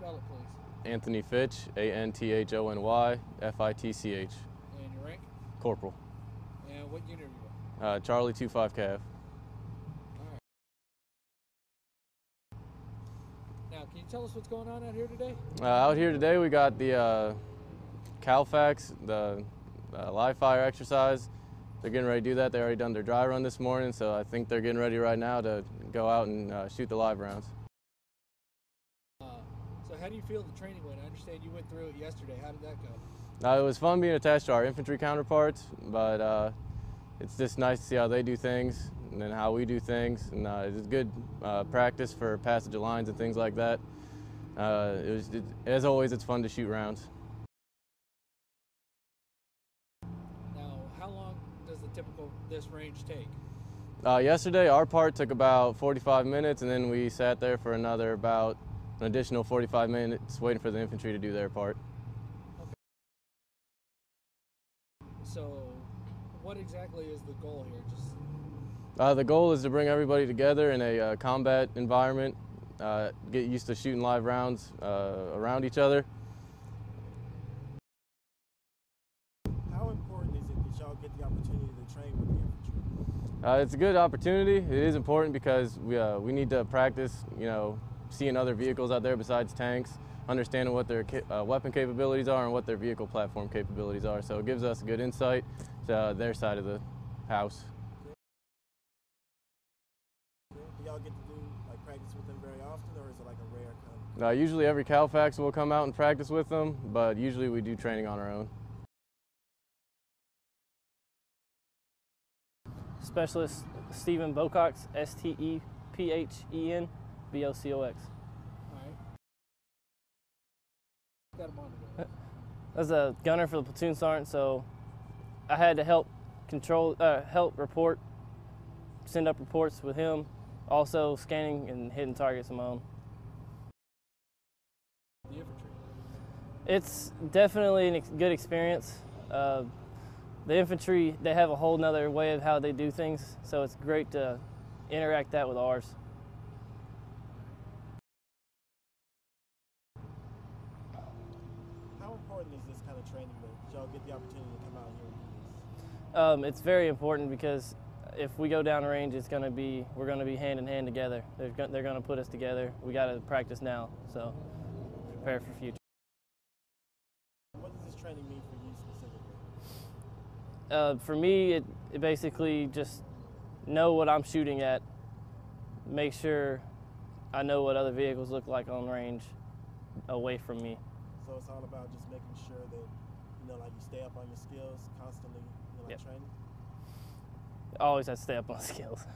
spell it, please? Anthony Fitch, A N T H O N Y F I T C H, And your rank? Corporal. And what unit are you with? Uh, Charlie 25 Cav. All right. Now, can you tell us what's going on out here today? Uh, out here today, we got the uh, CALFEX, the uh, live fire exercise. They're getting ready to do that. They already done their dry run this morning, so I think they're getting ready right now to go out and uh, shoot the live rounds. How do you feel the training went? I understand you went through it yesterday. How did that go? Uh, it was fun being attached to our infantry counterparts, but uh, it's just nice to see how they do things and then how we do things. And uh, it's good uh, practice for passage of lines and things like that. Uh, it was, it, as always, it's fun to shoot rounds. Now, how long does the typical this range take? Uh, yesterday, our part took about 45 minutes, and then we sat there for another about an additional 45 minutes waiting for the infantry to do their part. So, what exactly is the goal here? Just Uh, the goal is to bring everybody together in a uh, combat environment, uh, get used to shooting live rounds uh, around each other. How important is it that y'all get the opportunity to train with the infantry? Uh, it's a good opportunity. It is important because we, uh, we need to practice, you know, seeing other vehicles out there besides tanks, understanding what their ca- uh, weapon capabilities are and what their vehicle platform capabilities are. So it gives us good insight to uh, their side of the house. Do y'all get to do like practice with them very often, or is it like a rare kind of? Uh, usually every CALFEX will come out and practice with them, but usually we do training on our own. Specialist Stephen Bocox, S T E P H E N B O C O X. all right. Got him on today. I was a gunner for the platoon sergeant, so I had to help control, uh, help report, send up reports with him, also scanning and hitting targets on my own. The infantry. It's definitely a ex- good experience. Uh, the infantry, they have a whole nother way of how they do things, so it's great to interact that with ours. How important is this kind of training that y'all get the opportunity to come out here and do this? Um, it's very important because if we go down range, it's going to be we're going to be hand in hand together. They're go- they're going to put us together. We got to practice now, so prepare for future. What does this training mean for you specifically? Uh, for me, it, it basically just know what I'm shooting at. Make sure I know what other vehicles look like on range, away from me. So it's all about just making sure that you know, like you stay up on your skills constantly, you know, like Yep. training. Always have to stay up on skills.